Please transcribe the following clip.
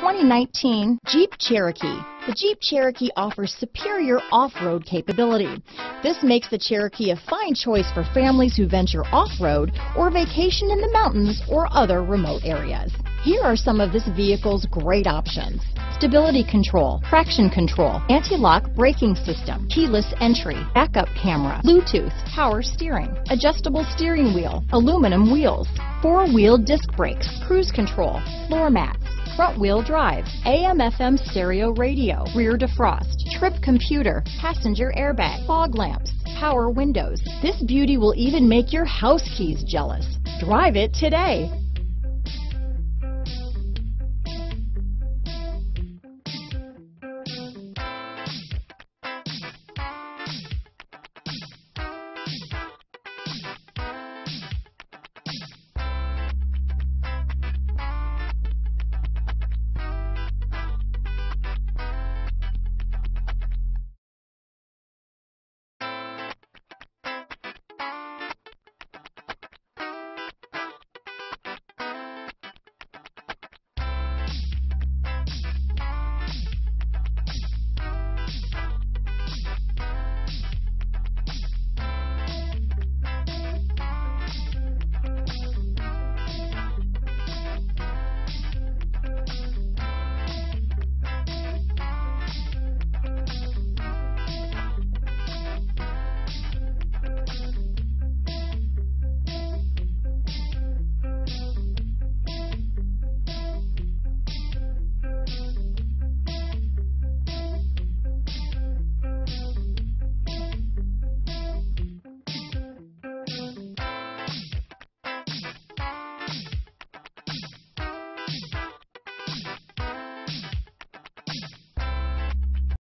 2019 Jeep Cherokee. The Jeep Cherokee offers superior off-road capability. This makes the Cherokee a fine choice for families who venture off-road or vacation in the mountains or other remote areas. Here are some of this vehicle's great options. Stability control, traction control, anti-lock braking system, keyless entry, backup camera, Bluetooth, power steering, adjustable steering wheel, aluminum wheels, four-wheel disc brakes, cruise control, floor mats, front wheel drive, AM FM stereo radio, rear defrost, trip computer, passenger airbag, fog lamps, power windows. This beauty will even make your house keys jealous. Drive it today.